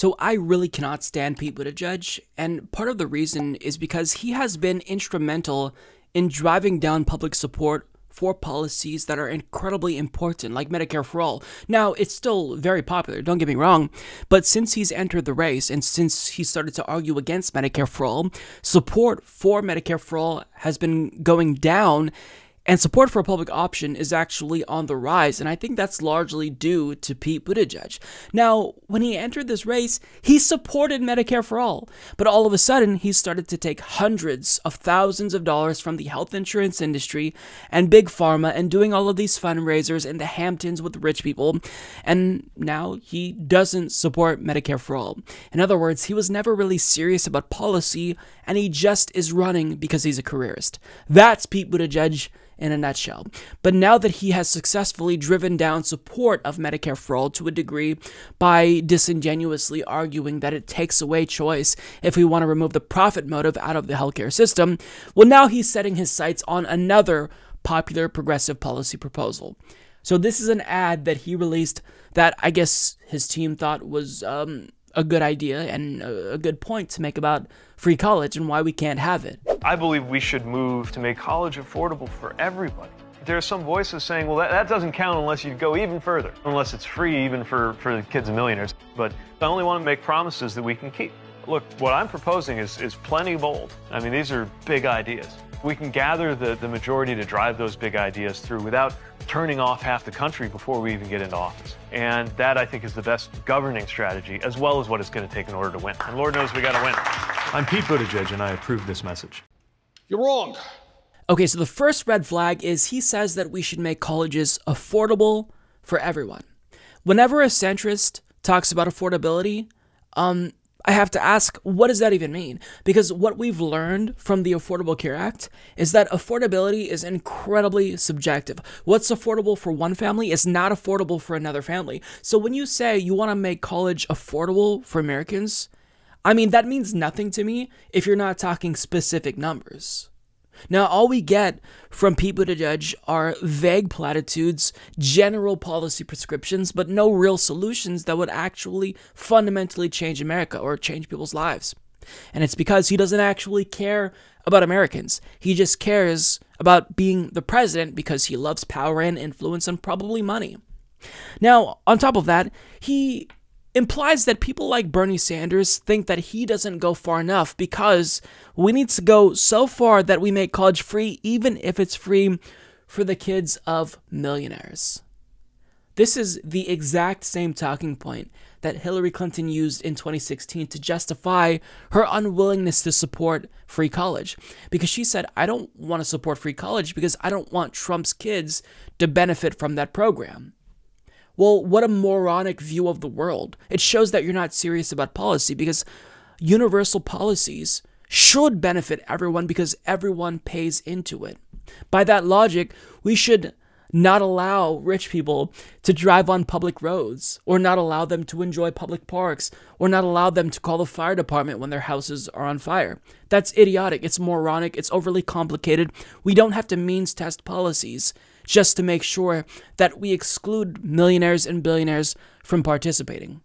So I really cannot stand Pete Buttigieg, and part of the reason is because he has been instrumental in driving down public support for policies that are incredibly important, like Medicare for All. Now, it's still very popular, don't get me wrong, but since he's entered the race and since he started to argue against Medicare for All, support for Medicare for All has been going down and support for a public option is actually on the rise, and I think that's largely due to Pete Buttigieg. Now, when he entered this race, he supported Medicare for all, but all of a sudden, he started to take hundreds of thousands of dollars from the health insurance industry and big pharma and doing all of these fundraisers in the Hamptons with rich people, and now he doesn't support Medicare for all. In other words, he was never really serious about policy, and he just is running because he's a careerist. That's Pete Buttigieg in a nutshell. But now that he has successfully driven down support of Medicare for all to a degree by disingenuously arguing that it takes away choice if we want to remove the profit motive out of the healthcare system, well, now he's setting his sights on another popular progressive policy proposal. So this is an ad that he released that I guess his team thought was um, a good idea and a good point to make about free college and why we can't have it. I believe we should move to make college affordable for everybody. There are some voices saying, well, that, that doesn't count unless you go even further, unless it's free even for, for the kids of millionaires. But I only want to make promises that we can keep. Look, what I'm proposing is, is plenty bold. I mean, these are big ideas. We can gather the, the majority to drive those big ideas through without turning off half the country before we even get into office. And that, I think, is the best governing strategy, as well as what it's going to take in order to win. And Lord knows we got to win. I'm Pete Buttigieg, and I approve this message. You're wrong. Okay, so the first red flag is he says that we should make colleges affordable for everyone. Whenever a centrist talks about affordability, um, I have to ask, what does that even mean? Because what we've learned from the Affordable Care Act is that affordability is incredibly subjective. What's affordable for one family is not affordable for another family. So when you say you want to make college affordable for Americans, I mean, that means nothing to me if you're not talking specific numbers. Now, all we get from people to judge are vague platitudes, general policy prescriptions, but no real solutions that would actually fundamentally change America or change people's lives. And it's because he doesn't actually care about Americans. He just cares about being the president because he loves power and influence and probably money. Now, on top of that, he implies that people like Bernie Sanders think that he doesn't go far enough because we need to go so far that we make college free, even if it's free for the kids of millionaires. This is the exact same talking point that Hillary Clinton used in 2016 to justify her unwillingness to support free college. Because she said, I don't want to support free college because I don't want Trump's kids to benefit from that program. Well, what a moronic view of the world. It shows that you're not serious about policy because universal policies should benefit everyone because everyone pays into it. By that logic, we should not allow rich people to drive on public roads, or not allow them to enjoy public parks, or not allow them to call the fire department when their houses are on fire. That's idiotic, it's moronic, it's overly complicated. We don't have to means test policies just to make sure that we exclude millionaires and billionaires from participating.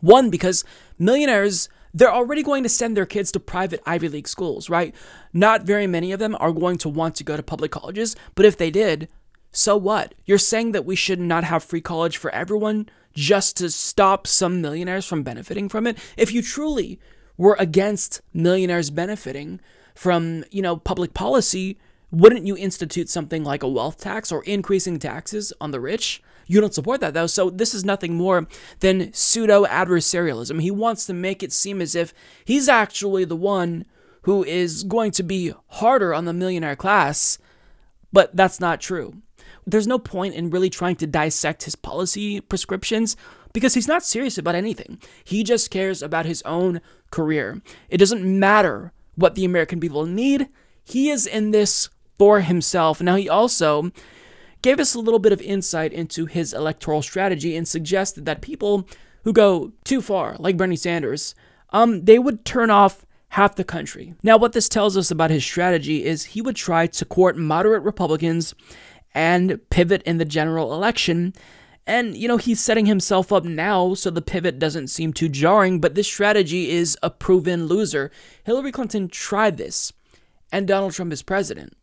One, because millionaires, they're already going to send their kids to private Ivy League schools, right? Not very many of them are going to want to go to public colleges, but if they did, so what? You're saying that we should not have free college for everyone just to stop some millionaires from benefiting from it? If you truly were against millionaires benefiting from, you know, public policy, wouldn't you institute something like a wealth tax or increasing taxes on the rich? You don't support that though, so this is nothing more than pseudo adversarialism. He wants to make it seem as if he's actually the one who is going to be harder on the millionaire class, but that's not true. There's no point in really trying to dissect his policy prescriptions because he's not serious about anything. He just cares about his own career. It doesn't matter what the American people need. He is in this for himself. Now, he also gave us a little bit of insight into his electoral strategy and suggested that people who go too far, like Bernie Sanders, um, they would turn off half the country. Now, what this tells us about his strategy is he would try to court moderate Republicans and pivot in the general election And, you know, he's setting himself up now so the pivot doesn't seem too jarring, but this strategy is a proven loser. Hillary Clinton tried this, and Donald Trump is president.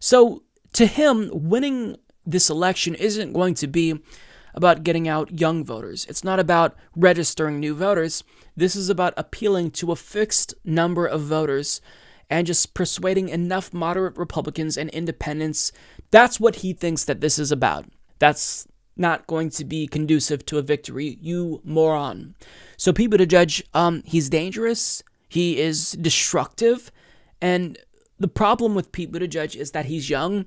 So, to him, winning this election isn't going to be about getting out young voters. It's not about registering new voters. This is about appealing to a fixed number of voters and just persuading enough moderate Republicans and independents. That's what he thinks that this is about. That's not going to be conducive to a victory, you moron. So Pete Buttigieg, um, he's dangerous, he is destructive, and the problem with Pete Buttigieg is that he's young.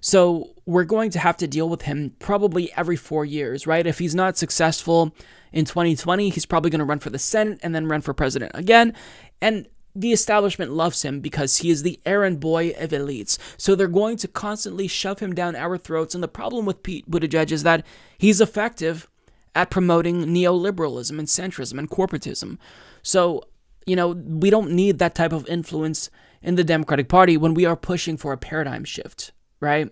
So we're going to have to deal with him probably every four years, right? If he's not successful in 2020, he's probably going to run for the Senate and then run for president again. And the establishment loves him because he is the errand boy of elites. So they're going to constantly shove him down our throats. And the problem with Pete Buttigieg is that he's effective at promoting neoliberalism and centrism and corporatism. So, you know, we don't need that type of influence in the Democratic Party when we are pushing for a paradigm shift, right?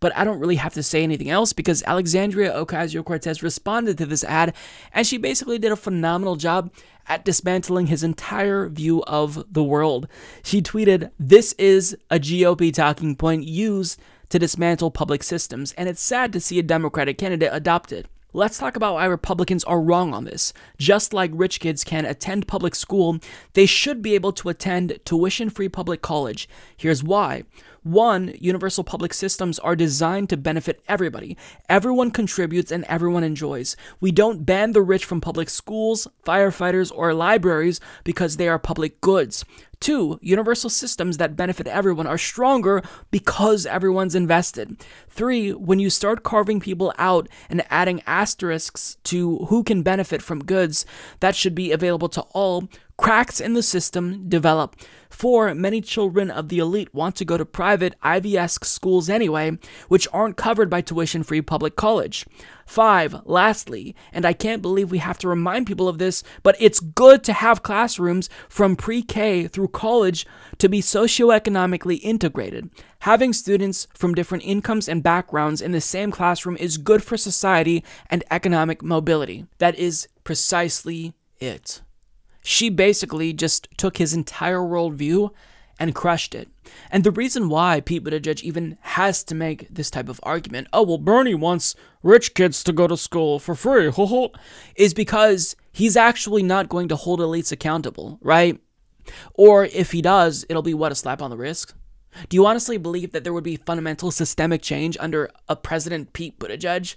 But I don't really have to say anything else because Alexandria Ocasio Cortez responded to this ad and she basically did a phenomenal job at dismantling his entire view of the world. She tweeted, This is a GOP talking point used to dismantle public systems, and it's sad to see a Democratic candidate adopt it. Let's talk about why Republicans are wrong on this. Just like rich kids can attend public school, they should be able to attend tuition free public college. Here's why. One, universal public systems are designed to benefit everybody. Everyone contributes and everyone enjoys. We don't ban the rich from public schools, firefighters, or libraries because they are public goods. Two, universal systems that benefit everyone are stronger because everyone's invested. Three, when you start carving people out and adding asterisks to who can benefit from goods that should be available to all, cracks in the system develop. Four, many children of the elite want to go to private Ivy esque schools anyway, which aren't covered by tuition free public college. Five, lastly, and I can't believe we have to remind people of this, but it's good to have classrooms from pre K through college to be socioeconomically integrated. Having students from different incomes and backgrounds in the same classroom is good for society and economic mobility. That is precisely it. She basically just took his entire worldview and crushed it. And the reason why Pete Buttigieg even has to make this type of argument, oh, well, Bernie wants rich kids to go to school for free, is because he's actually not going to hold elites accountable, right? Or if he does, it'll be what, a slap on the wrist? Do you honestly believe that there would be fundamental systemic change under a President Pete Buttigieg?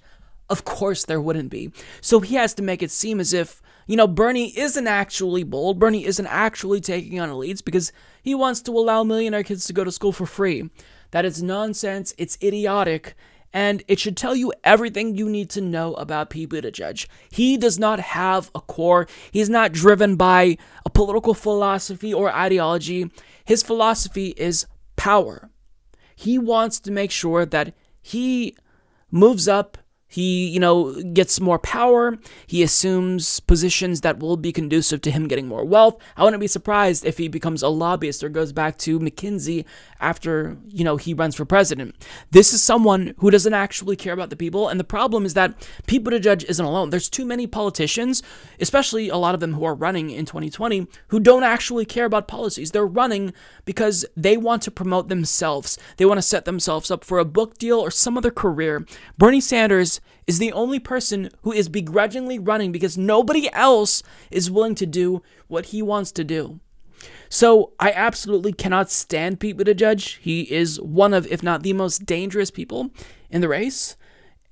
Of course there wouldn't be. So he has to make it seem as if you know, Bernie isn't actually bold. Bernie isn't actually taking on elites because he wants to allow millionaire kids to go to school for free. That is nonsense. It's idiotic. And it should tell you everything you need to know about Pete Buttigieg. He does not have a core. He's not driven by a political philosophy or ideology. His philosophy is power. He wants to make sure that he moves up he, you know, gets more power. He assumes positions that will be conducive to him getting more wealth. I wouldn't be surprised if he becomes a lobbyist or goes back to McKinsey after, you know, he runs for president. This is someone who doesn't actually care about the people. And the problem is that Pete Buttigieg isn't alone. There's too many politicians, especially a lot of them who are running in 2020, who don't actually care about policies. They're running because they want to promote themselves. They want to set themselves up for a book deal or some other career. Bernie Sanders is the only person who is begrudgingly running because nobody else is willing to do what he wants to do. So I absolutely cannot stand Pete Buttigieg. He is one of, if not the most dangerous people in the race.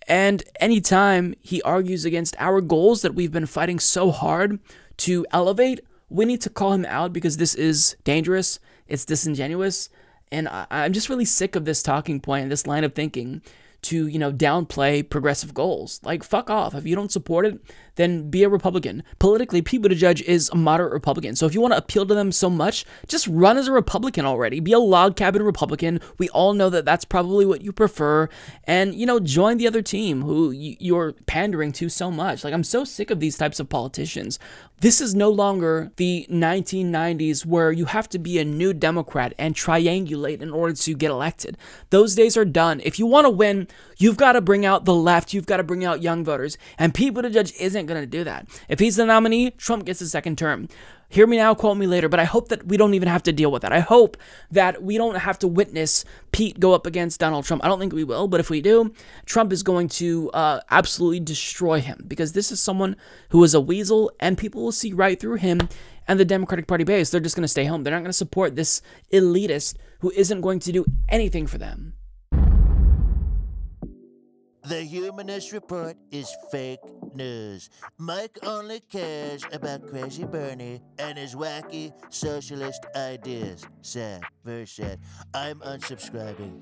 And anytime he argues against our goals that we've been fighting so hard to elevate, we need to call him out because this is dangerous, it's disingenuous, and I- am just really sick of this talking point and this line of thinking to, you know, downplay progressive goals. Like, fuck off. If you don't support it, then be a Republican. Politically, Pete Buttigieg is a moderate Republican. So if you want to appeal to them so much, just run as a Republican already. Be a log cabin Republican. We all know that that's probably what you prefer. And, you know, join the other team who you're pandering to so much. Like, I'm so sick of these types of politicians. This is no longer the 1990s where you have to be a new Democrat and triangulate in order to get elected. Those days are done. If you want to win, you've got to bring out the left. You've got to bring out young voters. And Pete Buttigieg isn't going to do that. If he's the nominee, Trump gets a second term. Hear me now, quote me later, but I hope that we don't even have to deal with that. I hope that we don't have to witness Pete go up against Donald Trump. I don't think we will, but if we do, Trump is going to uh, absolutely destroy him because this is someone who is a weasel and people will see right through him and the Democratic Party base. They're just going to stay home. They're not going to support this elitist who isn't going to do anything for them. The Humanist Report is fake news. Mike only cares about Crazy Bernie and his wacky socialist ideas. Sad, very sad. I'm unsubscribing.